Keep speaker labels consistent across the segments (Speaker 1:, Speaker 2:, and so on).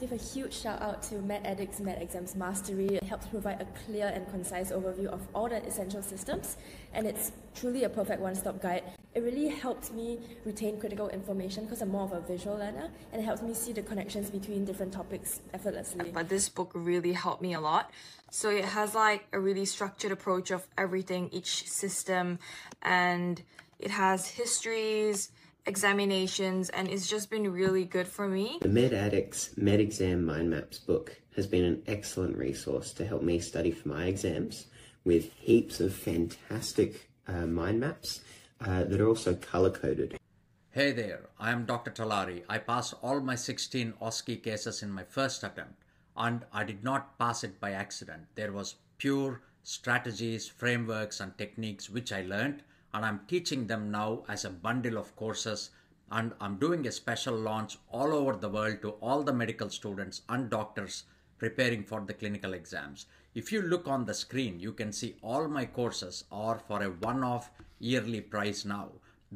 Speaker 1: Give a huge shout out to MedEdic's MedExams Mastery. It helps provide a clear and concise overview of all the essential systems, and it's truly a perfect one stop guide. It really helps me retain critical information because I'm more of a visual learner, and it helps me see the connections between different topics effortlessly.
Speaker 2: But this book really helped me a lot. So it has like a really structured approach of everything, each system, and it has histories examinations and it's just been really good for me.
Speaker 3: The MedAddicts MedExam Mind Maps book has been an excellent resource to help me study for my exams with heaps of fantastic uh, mind maps uh, that are also color coded.
Speaker 4: Hey there, I am Dr. Talari. I passed all my 16 OSCE cases in my first attempt and I did not pass it by accident. There was pure strategies, frameworks and techniques which I learned and I'm teaching them now as a bundle of courses and I'm doing a special launch all over the world to all the medical students and doctors preparing for the clinical exams. If you look on the screen, you can see all my courses are for a one-off yearly price now,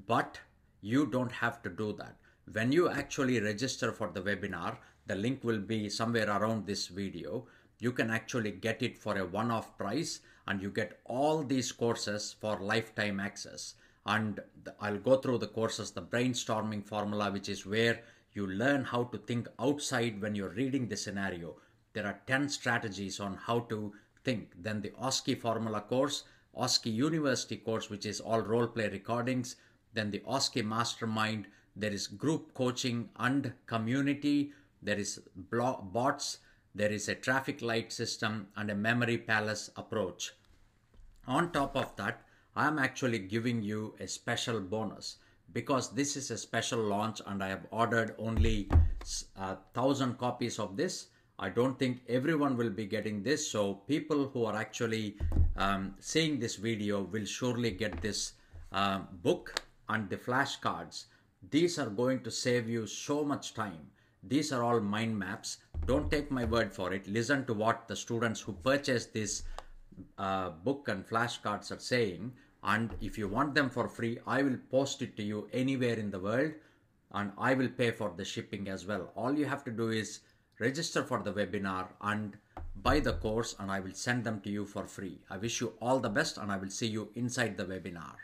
Speaker 4: but you don't have to do that. When you actually register for the webinar, the link will be somewhere around this video. You can actually get it for a one-off price and you get all these courses for lifetime access. And I'll go through the courses the brainstorming formula which is where you learn how to think outside when you're reading the scenario. There are 10 strategies on how to think. Then the OSCE formula course OSCE University course which is all role play recordings. Then the OSCE mastermind. There is group coaching and community. There is bots there is a traffic light system and a memory palace approach. On top of that, I am actually giving you a special bonus because this is a special launch and I have ordered only a uh, thousand copies of this. I don't think everyone will be getting this. So people who are actually um, seeing this video will surely get this um, book and the flashcards. These are going to save you so much time. These are all mind maps don't take my word for it. Listen to what the students who purchase this uh, book and flashcards are saying. And if you want them for free, I will post it to you anywhere in the world and I will pay for the shipping as well. All you have to do is register for the webinar and buy the course and I will send them to you for free. I wish you all the best and I will see you inside the webinar.